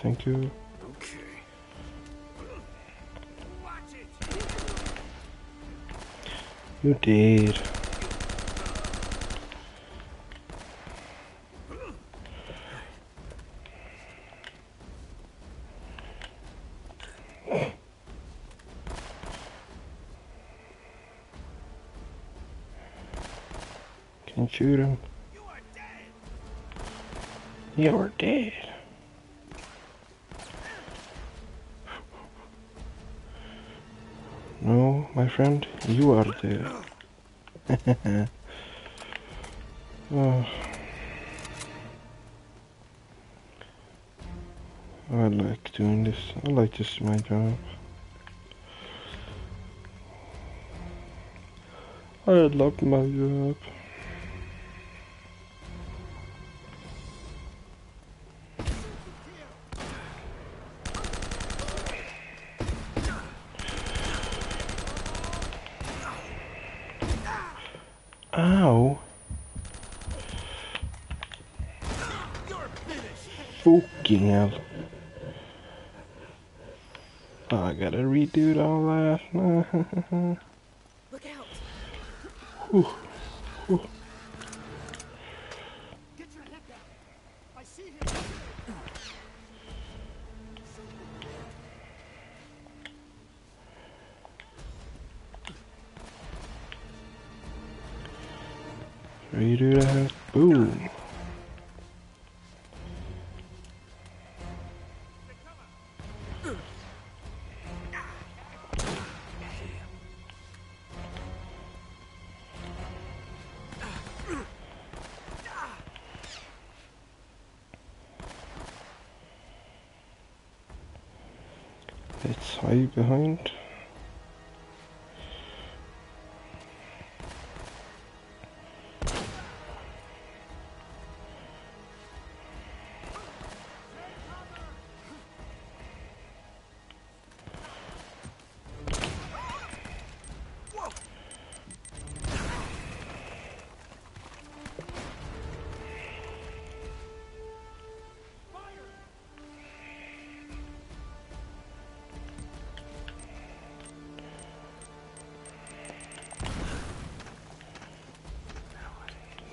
Thank you. Okay. You did. Can you shoot him? You're dead. No, my friend, you are there. oh. I like doing this. I like this is my job. I love my job. Ow. Fucking hell. Oh, I gotta redo it all that. Look out. Whew. Let's hide behind.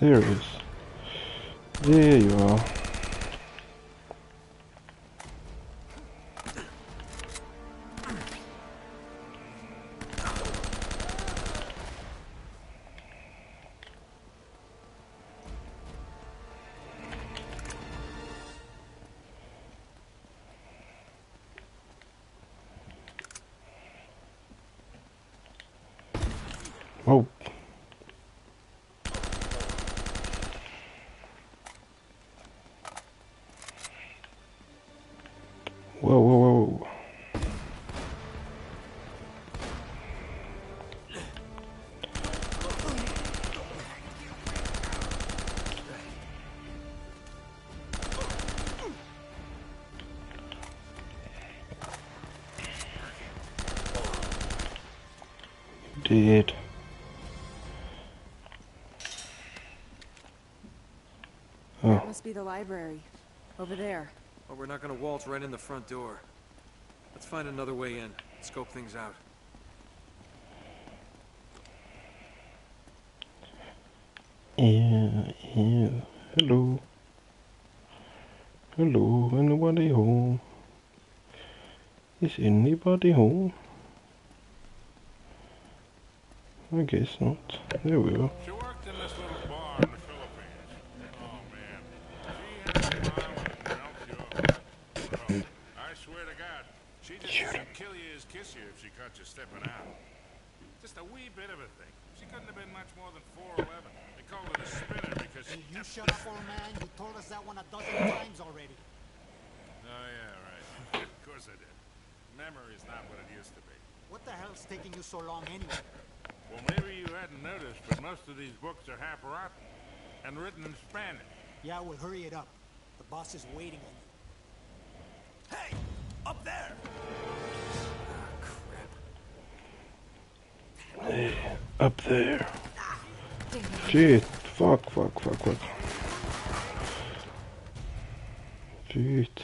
There it is. There you are. Dead. Oh, Must be the library. Over there. Well, we're not gonna waltz right in the front door. Let's find another way in. Scope things out. yeah, yeah. Hello. Hello, anybody home? Is anybody home? I guess not. There we go. She worked in this little bar in the Philippines. Oh man, she had a smile that melts you up. Oh, I swear to God, she just would kill you as kiss you if she caught you stepping out. Just a wee bit of a thing. She couldn't have been much more than 4'11. They called her the spinner because she... You shut up, old man. You told us that one a dozen times already. Oh yeah, right. of course I did. Memory's not what it used to be. What the hell's taking you so long anyway? Well, maybe you hadn't noticed, but most of these books are half rotten and written in Spanish. Yeah, well, hurry it up. The boss is waiting on you. Hey! Up there! Ah, hey, up there. Shit. Fuck, fuck, fuck, fuck. Shit.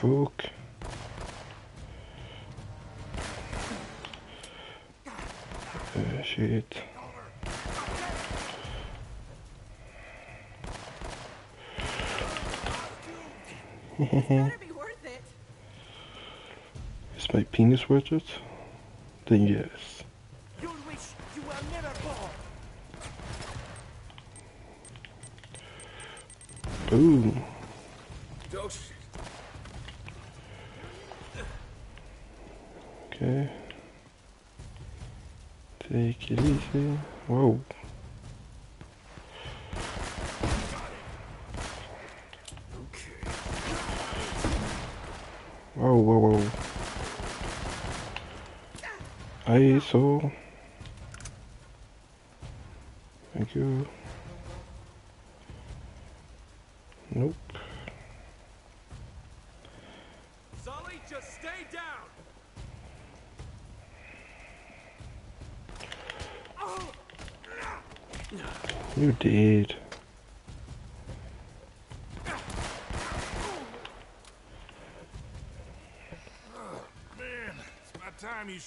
Fuck. Uh, shit. Is my penis worth it? Then yes. You'll wish you were never born! Boom. Oh, shit. Okay. Whoa.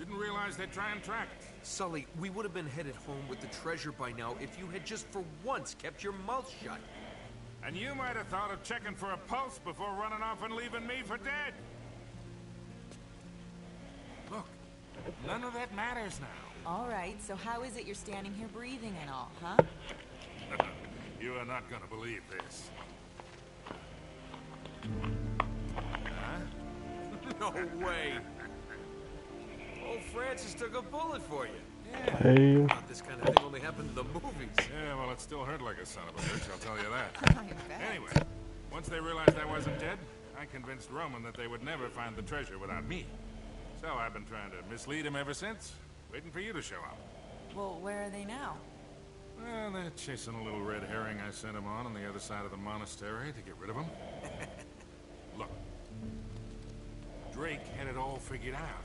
didn't realize they'd try and track us. Sully, we would have been headed home with the treasure by now if you had just for once kept your mouth shut. And you might have thought of checking for a pulse before running off and leaving me for dead. Look, none of that matters now. All right, so how is it you're standing here breathing and all, huh? You are not gonna believe this. Huh? No way. Old Francis took a bullet for you. Hey, Thought this kind of thing only happened in the movies. Yeah, well, it still hurt like a son of a bitch, I'll tell you that. Anyway, once they realized I wasn't dead, I convinced Roman that they would never find the treasure without me. So I've been trying to mislead him ever since, waiting for you to show up. Well, where are they now? Well, they're chasing a little red herring I sent him on on the other side of the monastery to get rid of him. Look. Drake had it all figured out.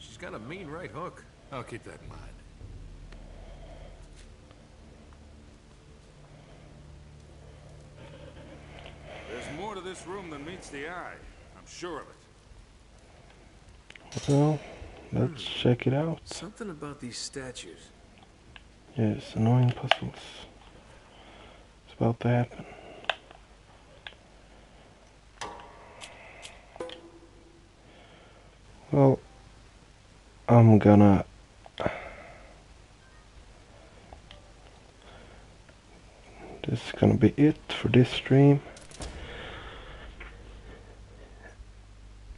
She's got a mean right hook. I'll keep that in mind. There's more to this room than meets the eye. I'm sure of it. well, let's check it out. Something about these statues. Yes, annoying puzzles. It's about to happen. Well, I'm gonna this is gonna be it for this stream.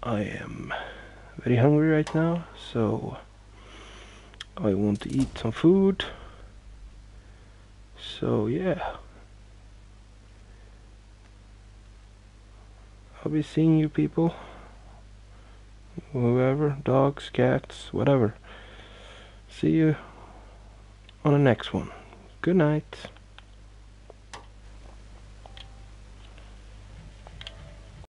I am very hungry right now, so I want to eat some food. So yeah. I'll be seeing you people. Whoever, dogs, cats, whatever. See you on the next one. Good night.